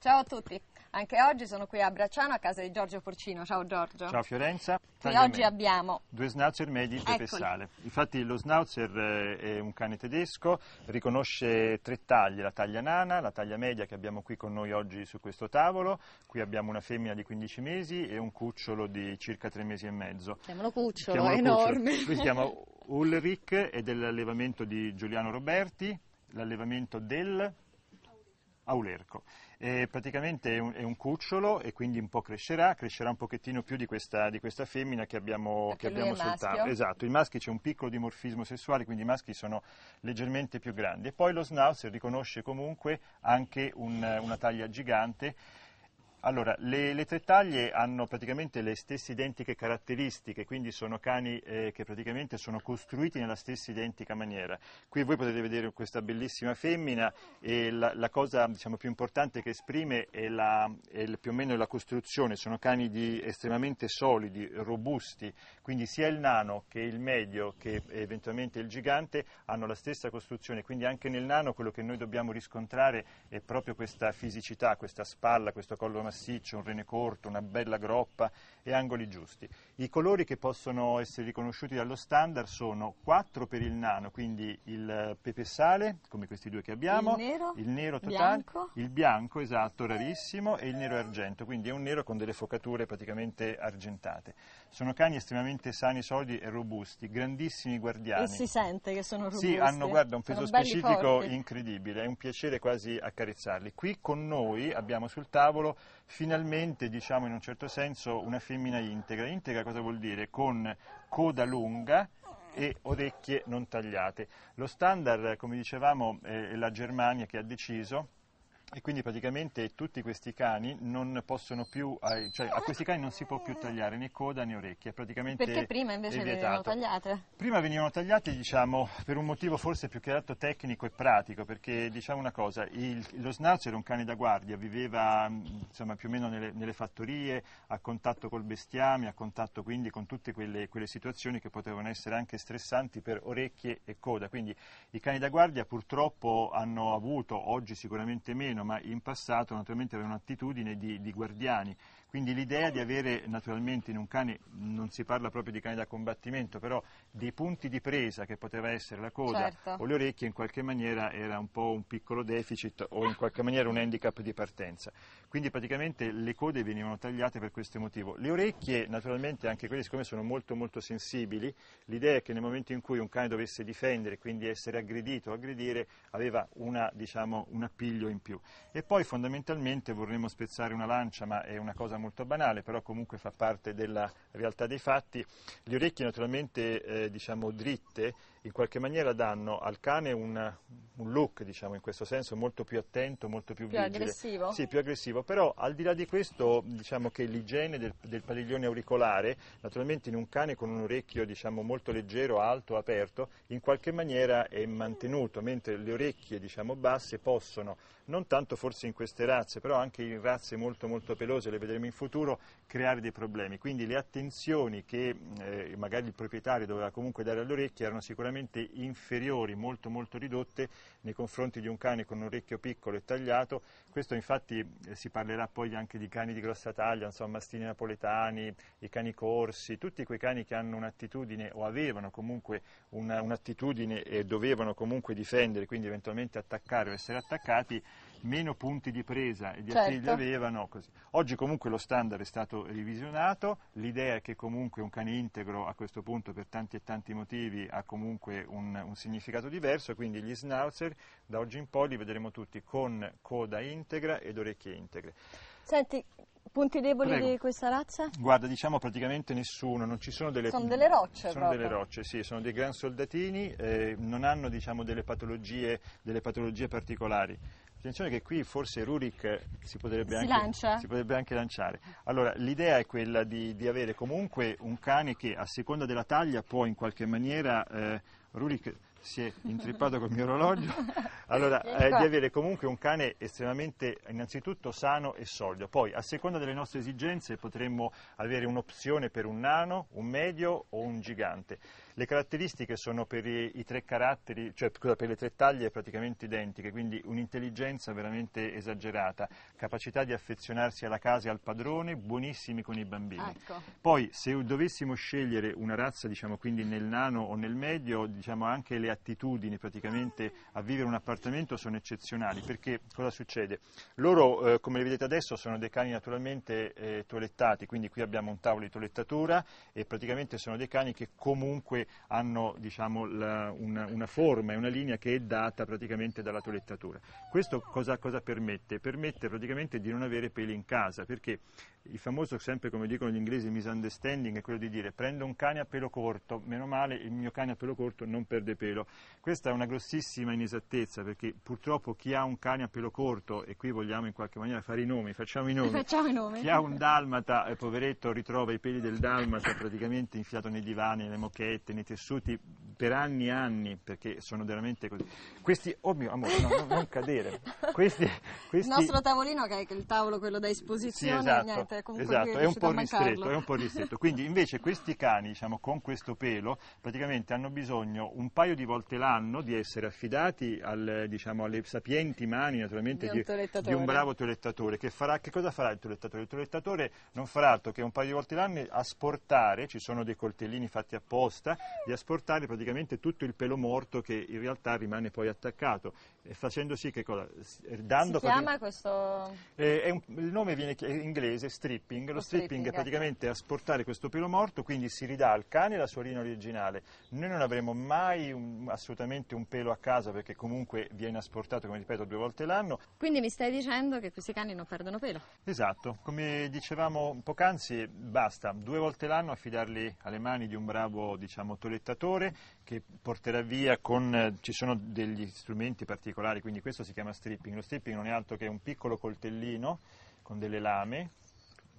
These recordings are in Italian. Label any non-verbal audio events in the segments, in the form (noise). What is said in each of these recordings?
Ciao a tutti, anche oggi sono qui a Bracciano a casa di Giorgio Porcino. Ciao Giorgio. Ciao Fiorenza. Qui oggi abbiamo Due schnauzer medi di Eccoli. Pessale. Infatti lo schnauzer eh, è un cane tedesco, riconosce tre taglie, la taglia nana, la taglia media che abbiamo qui con noi oggi su questo tavolo, qui abbiamo una femmina di 15 mesi e un cucciolo di circa 3 mesi e mezzo. chiamalo cucciolo, Chiamalo enorme. cucciolo. Qui si chiama Ulrich, è dell'allevamento di Giuliano Roberti, l'allevamento del Aulerco. E praticamente è un, è un cucciolo e quindi un po' crescerà, crescerà un pochettino più di questa, di questa femmina che abbiamo, che abbiamo sul tavolo. Esatto, i maschi c'è un piccolo dimorfismo sessuale, quindi i maschi sono leggermente più grandi. E poi lo schnauzer riconosce comunque anche un- una taglia gigante. Allora, le, le tre taglie hanno praticamente le stesse identiche caratteristiche, quindi sono cani eh, che praticamente sono costruiti nella stessa identica maniera. Qui voi potete vedere questa bellissima femmina e la, la cosa diciamo, più importante che esprime è, la- è più o meno la costruzione, sono cani di- estremamente solidi, robusti, quindi sia il nano che il medio che eventualmente il gigante hanno la stessa costruzione, quindi anche nel nano quello che noi dobbiamo riscontrare è proprio questa fisicità, questa spalla, questo collo massiccio, un rene corto, una bella groppa e angoli giusti. I colori che possono essere riconosciuti dallo standard sono 4 per il nano, quindi il pepe sale, come questi due che abbiamo, Il nero, il nero totale, bianco. il bianco, esatto, rarissimo, e il nero argento, quindi è un nero con delle focature praticamente argentate. Sono cani estremamente sani, solidi e robusti, grandissimi guardiani. E si sente che sono robusti. Sì, hanno guarda, un peso specifico forti. incredibile, è un piacere quasi accarezzarli. Qui con noi abbiamo sul tavolo finalmente, diciamo in un certo senso, una femmina integra. Integra cosa vuol dire? Con coda lunga e orecchie non tagliate. Lo standard, come dicevamo, è la Germania che ha deciso e quindi praticamente tutti questi cani non possono più, cioè a questi cani non si può più tagliare né coda né orecchie, praticamente Perché prima invece vietato. tagliate? Prima venivano tagliati diciamo, per un motivo forse più che altro tecnico e pratico, perché diciamo una cosa, il- lo schnauzer era un cane da guardia, viveva mh, insomma, più o meno nelle, nelle fattorie, a contatto col bestiame, a contatto quindi con tutte quelle, quelle situazioni che potevano essere anche stressanti per orecchie e coda. Quindi i cani da guardia purtroppo hanno avuto, oggi sicuramente meno, ma in passato naturalmente avevano un'attitudine di, di guardiani. Quindi l'idea di avere naturalmente in un cane, non si parla proprio di cane da combattimento, però dei punti di presa che poteva essere la coda Certo. o le orecchie in qualche maniera era un po' un piccolo deficit o in qualche maniera un handicap di partenza. Quindi praticamente le code venivano tagliate per questo motivo. Le orecchie naturalmente anche quelle siccome sono molto molto sensibili, l'idea è che nel momento in cui un cane dovesse difendere, quindi essere aggredito o aggredire, aveva una, diciamo, un appiglio in più. E poi fondamentalmente vorremmo spezzare una lancia, ma è una cosa molto banale, però comunque fa parte della realtà dei fatti. Le orecchie naturalmente eh, diciamo dritte in qualche maniera danno al cane un, un look, diciamo in questo senso, molto più attento, molto più, Più vigile. aggressivo? Sì, più aggressivo, però al di là di questo diciamo che l'igiene del, del padiglione auricolare, naturalmente in un cane con un orecchio diciamo molto leggero, alto, aperto, in qualche maniera è mantenuto, mentre le orecchie diciamo basse possono, non tanto forse in queste razze, però anche in razze molto molto pelose, le vedremo in futuro, creare dei problemi. Quindi le attenzioni che eh, magari il proprietario doveva comunque dare alle orecchie erano sicuramente inferiori, molto molto ridotte nei confronti di un cane con un orecchio piccolo e tagliato. Questo infatti eh, parlerà poi anche di cani di grossa taglia, insomma mastini napoletani, i cani corsi, tutti quei cani che hanno un'attitudine o avevano comunque una- un'attitudine e dovevano comunque difendere, quindi eventualmente attaccare o essere attaccati, meno punti di presa e di Certo. appiglio avevano. Così. Oggi comunque lo standard è stato revisionato, l'idea è che comunque un cane integro a questo punto per tanti e tanti motivi ha comunque un, un significato diverso, quindi gli schnauzer da oggi in poi li vedremo tutti con coda integra ed orecchie integre. Senti, punti deboli Prego. di questa razza? Guarda, diciamo praticamente nessuno, non ci sono delle... Sono delle rocce Sono proprio. delle rocce, sì, sono dei gran soldatini, eh, non hanno diciamo delle patologie, delle patologie particolari. Attenzione che qui forse Rurik si potrebbe, Si anche, si potrebbe anche lanciare. Allora, l'idea è quella di, di avere comunque un cane che a seconda della taglia può in qualche maniera... Eh, Rurik si è intrippato col mio orologio. (laughs) Allora, eh, di avere comunque un cane estremamente, innanzitutto, sano e solido. Poi, a seconda delle nostre esigenze, potremmo avere un'opzione per un nano, un medio o un gigante. Le caratteristiche sono per i, tre caratteri, cioè scusa, per le tre taglie praticamente identiche, quindi un'intelligenza veramente esagerata, capacità di affezionarsi alla casa e al padrone, buonissimi con i bambini. Ecco. Poi se dovessimo scegliere una razza, diciamo quindi nel nano o nel medio, diciamo anche le attitudini praticamente a vivere un appartamento sono eccezionali, perché cosa succede? Loro, eh, come li vedete adesso, sono dei cani naturalmente eh, toilettati, quindi qui abbiamo un tavolo di toilettatura e praticamente sono dei cani che comunque hanno diciamo, la- una, una forma e una linea che è data praticamente dalla toilettatura. Questo cosa, cosa permette? Permette praticamente di non avere peli in casa, perché il famoso, sempre come dicono gli inglesi, misunderstanding è quello di dire prendo un cane a pelo corto, meno male il mio cane a pelo corto non perde pelo. Questa è una grossissima inesattezza perché purtroppo chi ha un cane a pelo corto, e qui vogliamo in qualche maniera fare i nomi, facciamo i nomi, (laughs) Facciamo i nomi. chi ha un dalmata, eh, poveretto, ritrova i peli del dalmata praticamente infilato nei divani, nelle mochette, nei tessuti per anni e anni, perché sono veramente così. Questi, oh mio amore, no, no, non cadere. Questi, Il questi, nostro tavolino, che è il tavolo quello da sì, esposizione, esatto, niente, comunque esatto, è un po' ristretto, è un po' ristretto. Quindi invece questi cani, diciamo, con questo pelo, praticamente hanno bisogno un paio di volte l'anno di essere affidati al, diciamo, alle sapienti mani, naturalmente, Di un di un bravo toilettatore. Che, farà, che cosa farà il toilettatore? Il toilettatore non farà altro che un paio di volte l'anno asportare, ci sono dei coltellini fatti apposta, di asportare praticamente tutto il pelo morto che in realtà rimane poi attaccato, facendo sì che cosa? S- Dando Si chiama questo... eh, un- il nome viene è inglese, stripping. Lo Lo stripping, stripping, è praticamente asportare questo pelo morto, quindi si ridà al cane la sua linea originale. Noi non avremo mai un- assolutamente un pelo a casa perché comunque viene asportato, come ripeto, due volte l'anno. Quindi mi stai dicendo che questi cani non perdono pelo? Esatto, come dicevamo poc'anzi, basta due volte l'anno affidarli alle mani di un bravo diciamo, toilettatore che porterà via con, eh, ci sono degli strumenti particolari, quindi questo si chiama stripping. Lo stripping non è altro che un piccolo coltellino con delle lame,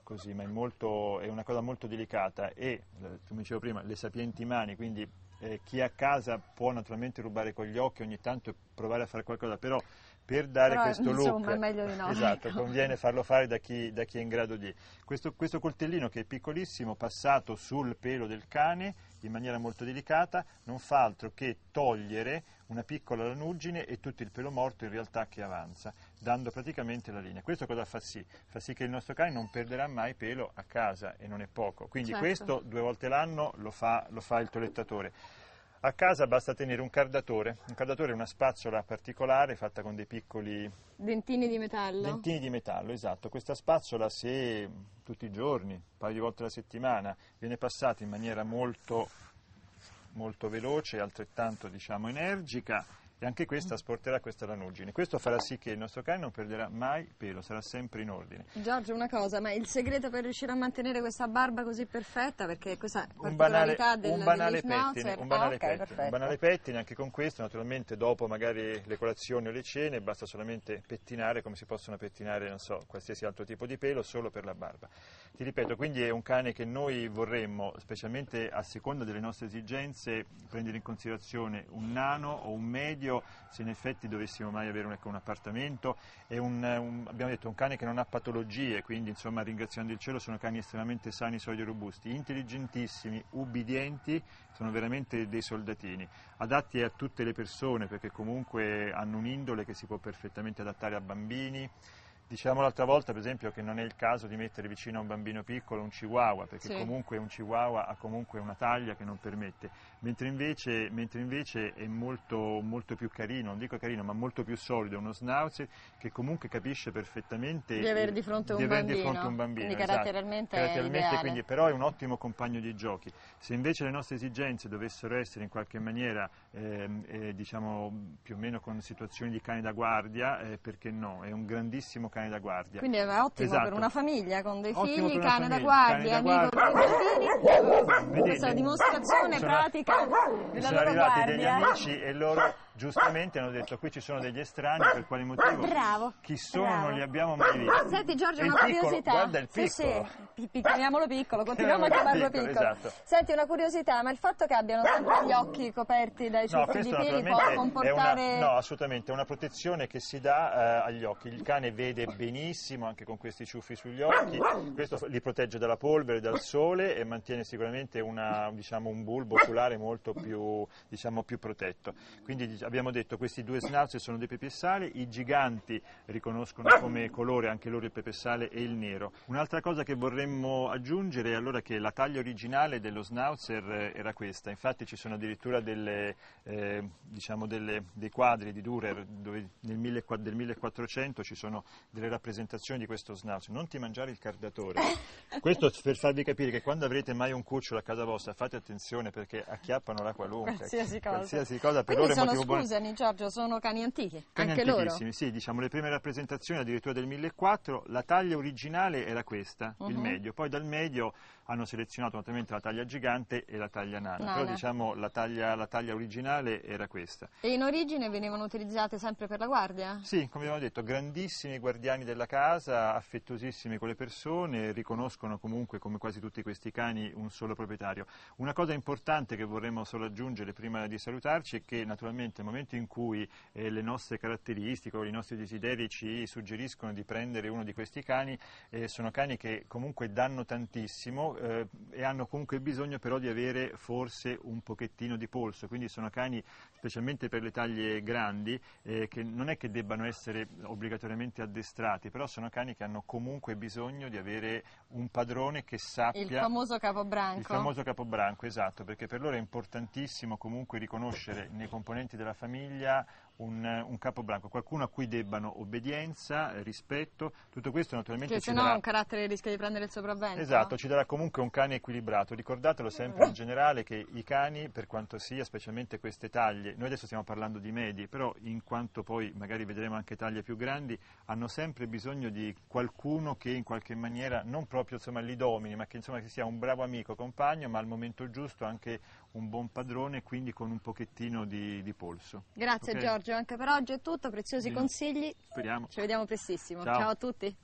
così, ma è, molto- è una cosa molto delicata e, eh, come dicevo prima, le sapienti mani, quindi eh, chi è a casa può naturalmente rubare con gli occhi ogni tanto e provare a fare qualcosa, però per dare Però, questo look insomma, di no, esatto, ecco. conviene farlo fare da chi, da chi è in grado di. Questo, questo coltellino che è piccolissimo, passato sul pelo del cane in maniera molto delicata, non fa altro che togliere una piccola lanuggine e tutto il pelo morto in realtà che avanza, dando praticamente la linea. Questo cosa fa sì? Fa sì che il nostro cane non perderà mai pelo a casa e non è poco. Quindi Certo. questo due volte l'anno lo fa, lo fa il toilettatore. A casa basta tenere un cardatore. Un cardatore è una spazzola particolare fatta con dei piccoli Dentini di metallo? Dentini di metallo, esatto. Questa spazzola, se tutti i giorni, un paio di volte alla settimana, viene passata in maniera molto, molto veloce e altrettanto diciamo, energica, e anche questa asporterà questa lanuggine. Questo farà sì che il nostro cane non perderà mai pelo, sarà sempre in ordine. Giorgio, una cosa, ma il segreto per riuscire a mantenere questa barba così perfetta, perché questa Un banale, del, un banale pettine, un banale Ah, ok, pettine, un banale pettine, anche con questo naturalmente dopo magari le colazioni o le cene basta solamente pettinare come si possono pettinare, non so, qualsiasi altro tipo di pelo solo per la barba. Ti ripeto, quindi è un cane che noi vorremmo, specialmente a seconda delle nostre esigenze, prendere in considerazione un nano o un medio, se in effetti dovessimo mai avere un, ecco, un appartamento, è un, un- abbiamo detto un cane che non ha patologie, quindi insomma ringraziando il cielo sono cani estremamente sani, solidi e robusti, intelligentissimi, ubbidienti, sono veramente dei soldatini, adatti a tutte le persone perché comunque hanno un'indole che si può perfettamente adattare a bambini. Dicevamo l'altra volta, per esempio, che non è il caso di mettere vicino a un bambino piccolo un chihuahua, perché Sì. comunque un chihuahua ha comunque una taglia che non permette, mentre invece, mentre invece è molto, molto più carino, non dico carino, ma molto più solido, uno schnauzer che comunque capisce perfettamente Di avere di fronte un di avere di bambino. fronte un bambino, Quindi esatto. caratterialmente Caratterialmente, quindi, però è un ottimo compagno di giochi. Se invece le nostre esigenze dovessero essere in qualche maniera, ehm, eh, diciamo, più o meno con situazioni di cane da guardia, eh, perché no? È un grandissimo cane da guardia. Quindi è ottimo Esatto. per una famiglia con dei Ottimo figli, cane da famiglia, cane guardia, da amico guardia. con i bambini. Vedete? Questa dimostrazione Sono- pratica della sono loro arrivati degli guardia. amici e loro giustamente hanno detto qui ci sono degli estranei, per quale motivo? Bravo. Chi sono bravo. non li abbiamo mai visti. Senti Giorgio, una piccolo, curiosità. Guarda il Sì, piccolo. sì, pi- chiamiamolo piccolo, continuiamo a chiamarlo piccolo, piccolo. esatto. Senti, una curiosità, ma il fatto che abbiano sempre gli occhi coperti dai No, ciuffi questo di peli può comportare... una, no, assolutamente, è una protezione che si dà eh, agli occhi. Il cane vede benissimo anche con questi ciuffi sugli occhi, questo li protegge dalla polvere, dal sole e mantiene sicuramente una, diciamo, un bulbo oculare molto più, diciamo, più protetto. Quindi abbiamo detto questi due schnauzer sono dei pepe sale, i giganti riconoscono come colore anche loro il pepe sale e il nero. Un'altra cosa che vorremmo aggiungere è allora che la taglia originale dello schnauzer eh, era questa, infatti ci sono addirittura delle, eh, diciamo delle- dei quadri di Dürer dove nel mille- del 1400 ci sono delle rappresentazioni di questo schnauzer. Non ti mangiare il cardatore. Questo per farvi capire che quando avrete mai un cucciolo a casa vostra fate attenzione perché acchiappano la qualunque. Qualsiasi cosa. Qualsiasi cosa per Quindi loro è motivo buono. Scusami Giorgio, sono cani antichi, Cani anche loro. antichissimi, sì, diciamo le prime rappresentazioni addirittura del 1400, la taglia originale era questa, il Mhm. medio, poi dal medio hanno selezionato naturalmente la taglia gigante e la taglia nana, Nana. però diciamo la taglia, la taglia originale era questa. E in origine venivano utilizzate sempre per la guardia? Sì, come abbiamo detto, grandissimi guardiani della casa, affettuosissimi con le persone, riconoscono comunque, come quasi tutti questi cani, un solo proprietario. Una cosa importante che vorremmo solo aggiungere prima di salutarci è che naturalmente nel momento in cui eh, le nostre caratteristiche o i nostri desideri ci suggeriscono di prendere uno di questi cani, eh, sono cani che comunque danno tantissimo eh, e hanno comunque bisogno però di avere forse un pochettino di polso, quindi sono cani specialmente per le taglie grandi eh, che non è che debbano essere obbligatoriamente addestrati, però sono cani che hanno comunque bisogno di avere un padrone che sappia Il famoso capobranco? il famoso capobranco, esatto, perché per loro è importantissimo comunque riconoscere nei componenti della famiglia un, un capobranco, qualcuno a cui debbano obbedienza, rispetto, tutto questo naturalmente Che ci se no darà... un carattere rischia di prendere il sopravvento. Esatto, ci darà comunque un cane equilibrato. Ricordatelo sempre in generale che i cani, per quanto sia, specialmente queste taglie, noi adesso stiamo parlando di medi, però in quanto poi magari vedremo anche taglie più grandi, hanno sempre bisogno di qualcuno che in qualche maniera non proprio insomma, li domini, ma che insomma che sia un bravo amico, compagno, ma al momento giusto anche un buon padrone, quindi con un pochettino di, di polso. Grazie Ok? Giorgio, anche per oggi è tutto, preziosi Sì. consigli. Speriamo. Ci vediamo prestissimo. Ciao. Ciao a tutti.